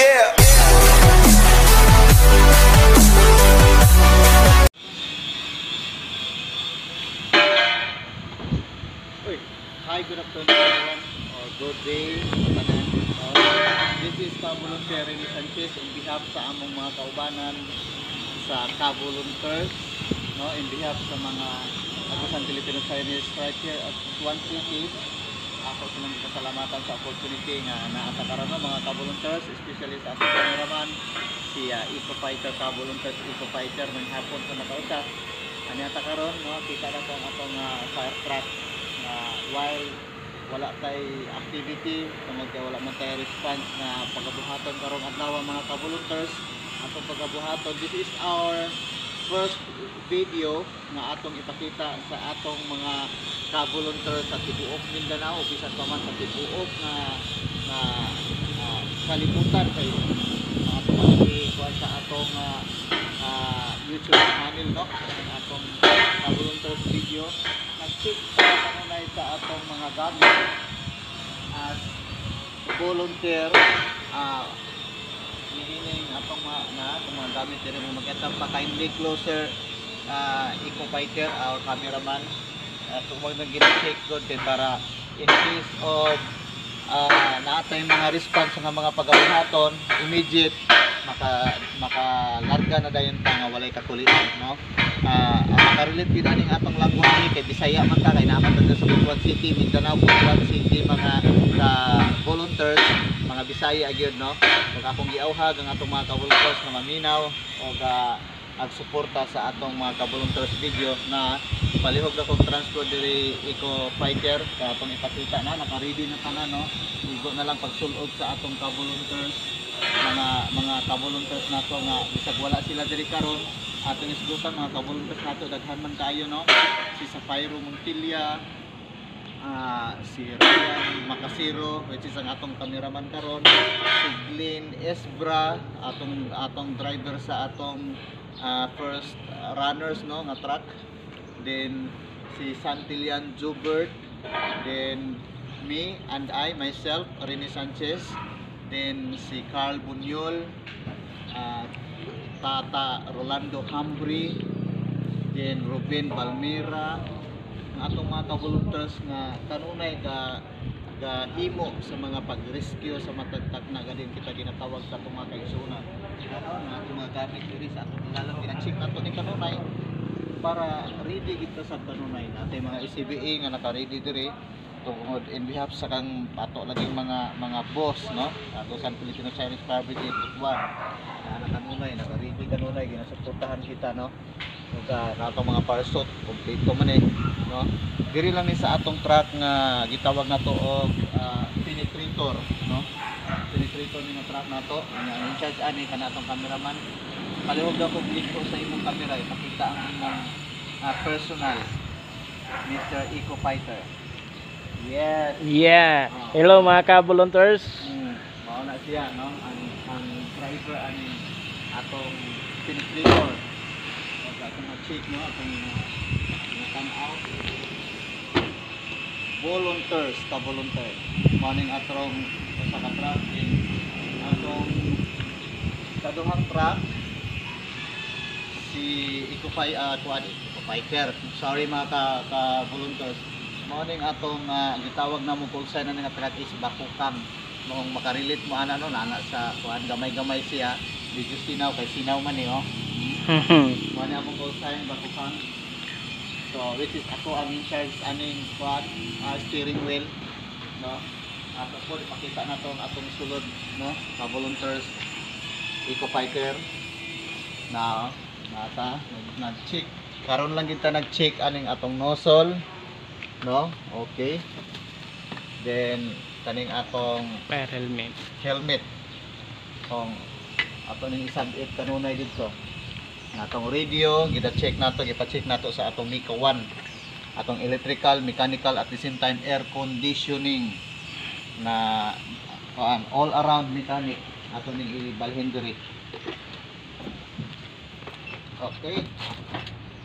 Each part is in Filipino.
Yeah. Uy, hi, good afternoon everyone. Or good day. Uh, this is Kabulon Ferry Sanchez on behalf sa among mga kaubanan sa Kabulon Church. No, in behalf sa mga Agusan Filipino Chinese right here at 138 ako sa mga kasalamatan sa opportunity nga naata karon mga ka-volunteers, especially sa ating cameraman, si uh, Eco Fighter ka-volunteers, Eco Fighter ng hapon sa nakausa. Ani ata karon no, kita na ko ang atong uh, fire truck na uh, while wala tay activity, tungod wala man tay response na pagabuhaton karong adlaw mga ka-volunteers, atong pagabuhaton this is our first video na atong ipakita sa atong mga ka-volunteers sa tibuok Mindanao bisan pa man sa tibuok na na uh, kalibutan kay uh, atong ikuha sa atong uh, uh, YouTube channel no? Ang atong ka-volunteers video. Nag-check kanunay sa atong mga gamit as volunteer ah uh, atong mga na atong mga gamit diri mo. Magkatang pa kindly closer uh, eco fighter our cameraman. Uh, kung wag nang gina-check good din para in case of uh, naatay mga response nga mga pagabuhaton immediate maka makalarga na dayon ta nga walay kakulitan no? Uh, makarelate gid aning atong language kay Bisaya man ta kay naman sa Butuan City Mindanao Butuan City mga mga Bisaya gyud no? Ug akong giawhag ang atong mga ka-volunteers na maminaw og uh, agsuporta sa atong mga ka-volunteers video na palihog na kong transport diri eco fighter. Atong ipakita na naka-ready na tanan no? Igo na lang pagsulod sa atong ka-volunteers mga mga ka-volunteers nato nga bisag wala sila diri karon atong isgutan mga ka-volunteers nato daghan man kayo no? Si Sapiro Montilla ah si Ryan Macasiro which is ang atong cameraman karon si Glenn Esbra atong atong driver sa atong ah, first runners no nga truck. Then si Santilian Jubert then me and I myself Rene Sanchez then si Carl Bunyol ah, Tata Rolando Hambri then Ruben Balmira ang atong mga ka-volunteers nga kanunay ka ga himo sa mga pag-rescue sa matagtag na gadin kita ginatawag sa atong mga kaigsunan ano nga atong mga gamit diri sa atong ilalang gina-check nato ni kanunay para ready kita sa kanunay natay mga ECBA nga naka-ready diri. Tungod in behalf sa kang pato laging mga mga boss no? Ato sa Filipino Chinese Fire Brigade Butuan na kanunay naka-ready kanunay ginasuportahan kita no uh, natong mga parasot kompleto man eh no? Diri lang ni sa atong truck nga gitawag nato og uh, penetrator no? Penetrator ni nga truck nato nga ang in charge ani kana atong cameraman. Palihog link ko sa imong camera ipakita ang imong uh, personal Mr. Eco Fighter. Yes. Yeah. Hello mga ka-volunteers. Mm, mao na siya no? Ang ang driver ani atong penetrator o atong check no? Atong uh, volunteers ka volunteer. Morning atong sa ka truck din atong sa duhang truck. Si Ikupay uh, kuan Ikupiker sorry mga ka, ka volunteers. Morning atong uh, gitawag na mo call sign na nga truck is Bakukang. Noong makarelate mo ana no? Nana sa kuan gamay-gamay siya. Medyo sinaw kay sinaw man ni oh mo na akong call sign Bakukang so which is ako ang in charge aning kuan uh, steering wheel no? At ako ipakita na to ang atong sulod no? Ka volunteers eco fighter na nata nag-check. Karon lang kita nag-check aning atong nozzle no? Okay. Then kaning atong Fire helmet. helmet. Kung ato ning isabit kanunay dito atong radio gida check nato gipa-check nato sa atong Mika 1 atong electrical mechanical at the same time air conditioning na kuan all around mechanic. Ato ning ibalhin diri. Okay.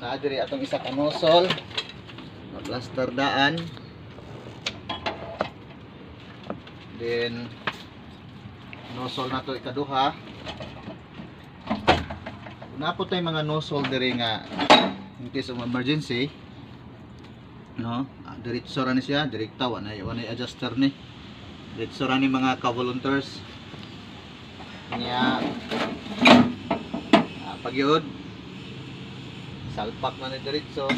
Naa diri atong isa ka nozzle na plaster daan. Then nozzle na to ikaduha. Napot tay mga nozzle diri nga in case of emergency. No, ah, diretso ra ni siya, direkta wa na wa adjuster ni. Diretso ra ni mga ka-volunteers. Niya ah, pag yun, salpak na ni diretso.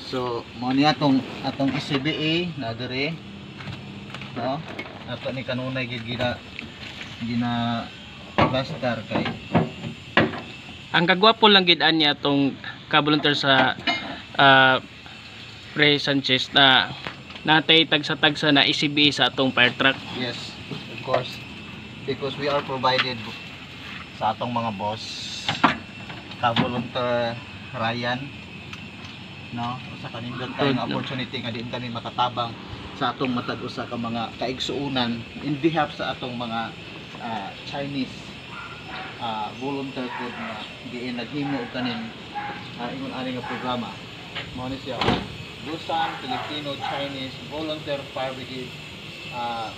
So, mo ni atong atong ECBA na diri. No? Ato ni kanunay gid gina gina plaster kay Ang kagwapo lang gid niya tong ka-volunteer sa ah, Pre Sanchez na natay tagsa-tagsa na ECB sa atong fire truck. yes, of course. Because we are provided sa atong mga boss ka-volunteer Ryan no sa kanindot tayo nga opportunity nga din kami makatabang sa atong matag usa ka mga kaigsuunan in behalf sa atong mga ah, Chinese ah, volunteer group nga diin naghimo og kanin uh, ingon ani nga programa. Mo ni siya Busan Filipino Chinese Volunteer Fire Brigade ah,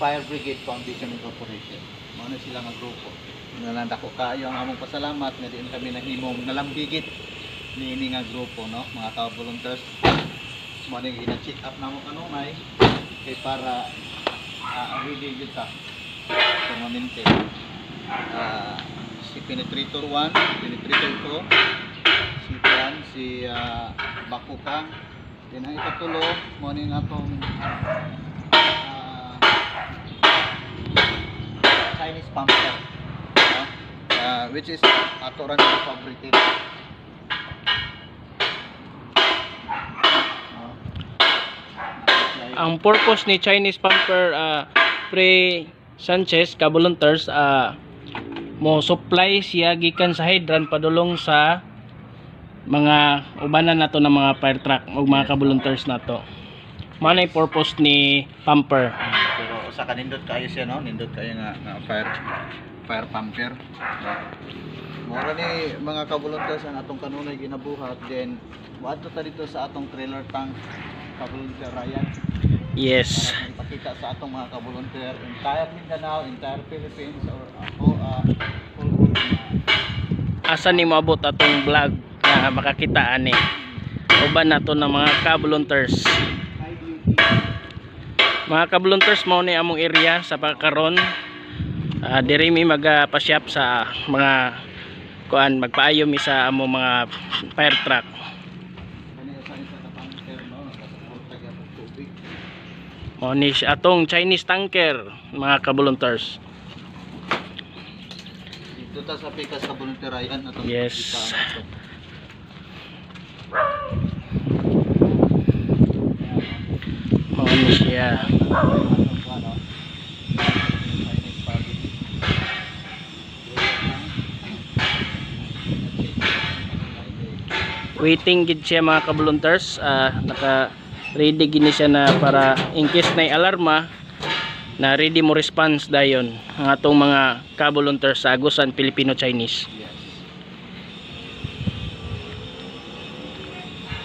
Fire Brigade Foundation Incorporation ni sila nga grupo. Nalanda ko kayo ang among pasalamat nga diin kami nahimong nalambigit ni ini nga grupo no? Mga ka-volunteers. Mo ni gina-check up na mo kanunay kay para uh, ready gyud ta. Sa momente Ah, si Penetrator 1 Penetrator 2 si Juan si uh, Bakuka din ang ikatulo mo ni nga tong ah, Chinese pumper no? Ah, which is ato ra nila fabricated? Ang purpose ni Chinese Pumper ah, Pre Sanchez ka-volunteers ah, mo supply siya gikan sa hydrant padulong sa mga ubanan nato ng mga fire truck o mga ka-volunteers nato. Mao na yung purpose ni Pumper. pero sa kanindot kayo siya no nindot kayo nga, nga fire fire pumper Mura ni mga kabuluntas ang atong kanunay ginabuhat then waadto ta dito sa atong trailer tank kabulunter Ryan Yes. para sa atong mga kabulunter entire Mindanao entire Philippines or uh, Asa ni moabot atong vlog na makakita ani. Uban nato ng mga duty Mga ka-volunteers mao ni among area sa pagkaron. Ah, diri mi magapasyap sa mga kuan magpaayo mi sa among mga fire truck. si- atong Chinese tanker mga ka-volunteers. Dito ta sa pikas kabulunter Ryan atong Yes. ni siya. Waiting gid siya mga ka-volunteers. Ah, naka ready gini siya na para in case na alarma na ready mo response dayon ang atong mga ka-volunteers sa Agusan Filipino Chinese. Yes.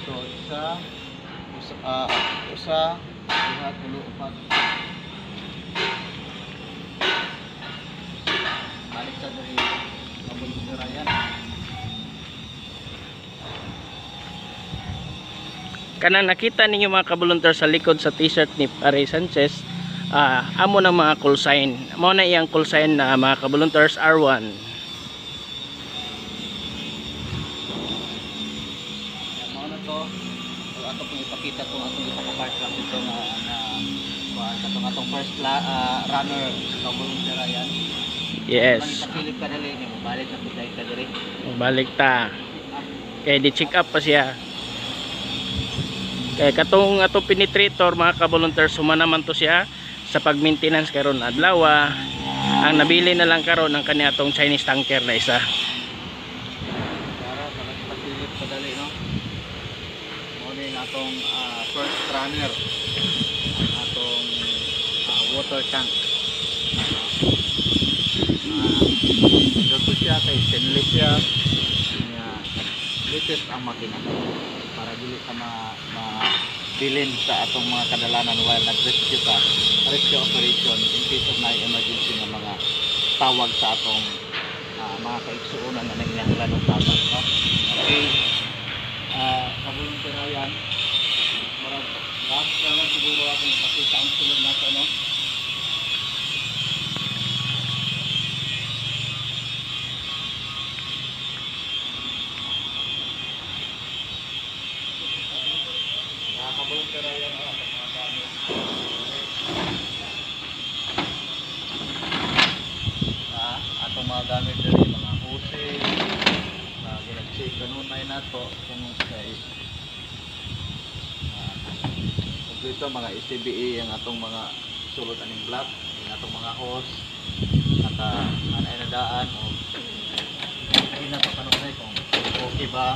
So, isa, usa, ah, usa, duha, tulo, upat. Balik sa diri, mabulong ni Ryan. Kanang nakita ninyo mga ka-volunteer sa likod sa t-shirt ni Pare Sanchez, ah, amo ng mga call sign. Mao na iyang call sign na mga ka-volunteers R1. Yan, mga na to. So, ato pong ipakita itong atong isa ka part lang ito na, na, katong atong first ah, runner, ni Ryan. Ang Yes. ipakilip ka dali mabalik na pagkain ka. Balik ta. Kaya di check up pa siya. Kaya katong ato penetrator mga ka-volunteer sumanaman to siya sa pag-maintenance karon adlaw. ah. Ang nabili na lang karon ang kanya atong Chinese tanker na isa. Para sa nagpasilip sa dali, no? Yung atong ah, first runner. Atong ah, water tank. Uh, Dito siya kay stainless siya. Latest ang makina. Para dili ka ma, ma bilin sa atong mga kadalanan while nag-rescue sa rescue operation in case of na emergency ng mga tawag sa atong ah, mga kaigsuunan na nangyayari ng tabang no? okay. Ah kabuluntirayan marag last naman siguro akong pakita ang sulod na no Nakakabuluntirayan ako sa mga gamit. Ah, atong mga gamit diri mga hose, na ginag-check kanunay nato kung kay ah, dito mga ECBE ang atong mga sulod aning block, ang atong mga hose, naka anay na daan o ay na kung okay ba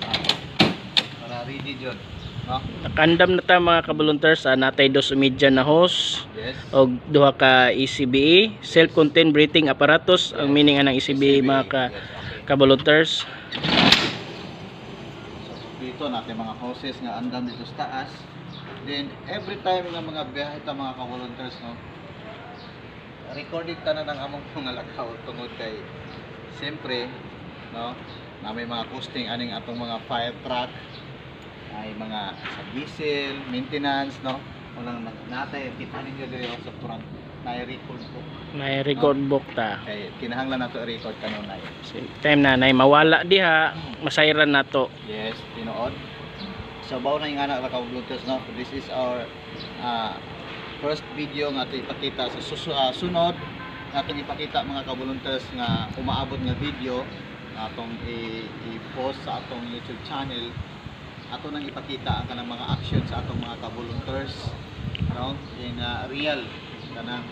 Ah, para ready jud no Nakandam na ta mga kabulunters sa natay dos umidya na hose yes og duha ka ECBE, self-contained breathing apparatus ang meaning anang ECBE mga ka Yes, okay. kabulunters. Dito natin mga hoses nga andam dito sa taas. Then every time nga mga biyahe ta mga ka-volunteers no. Recorded ta na ng among pangalakaw tungod kay siyempre no na may mga costing aning atong mga fire truck ay mga sa diesel, maintenance no. Unang natay kita ninyo diri sa front na record ko May record book ta. kay kinahanglan nato i-record kanunay. Same time na nay mawala diha, masayran nato. Yes, tinuod. So, bao na yung anak ka Bluetooth, no? This is our uh, first video nga ito ipakita sa susu- ah, sunod nga itong ipakita mga kabulunters nga umaabot nga video atong i-post sa atong YouTube channel ato nang ipakita ang kanang mga action sa atong mga kabulunters no in uh, real kanang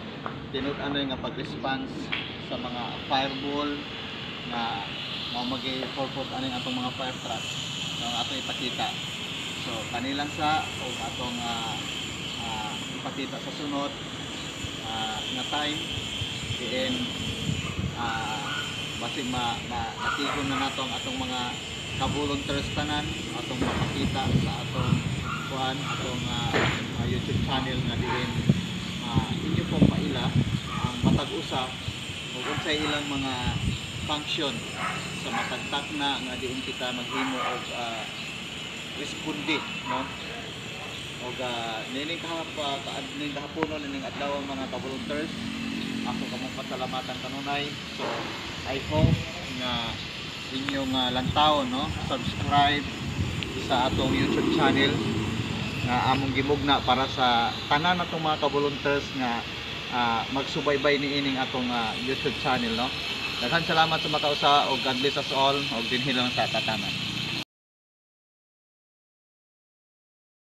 tinud-ano nga pag-response sa mga fireball nga mao magi purpose aning atong mga fire truck. Nga atong ipakita. So kanilang sa o atong ah, ah, ipakita sa sunod ah, nga time diin ah basig ma, ma natigon na nato ang atong mga kabulong tanan atong mapakita sa atong kuan atong ah, YouTube channel nga diin inyo pong maila ang matag usa ug unsay ilang mga function. Sa matagtak na nga diin kita maghimo og ah, responde no? Og uh, nining kahapa kaadning kahaponon nining adlaw ang mga ka-volunteers. Ako kamong pasalamatan kanunay so I hope nga inyong uh, lantaw no? Subscribe sa atong YouTube channel nga among gimugna para sa tanan natong mga ka-volunteers nga ah, magsubaybay ni ining atong ah, YouTube channel no? Daghan salamat sa makausa og God bless us all og dinhi lang sa tatanan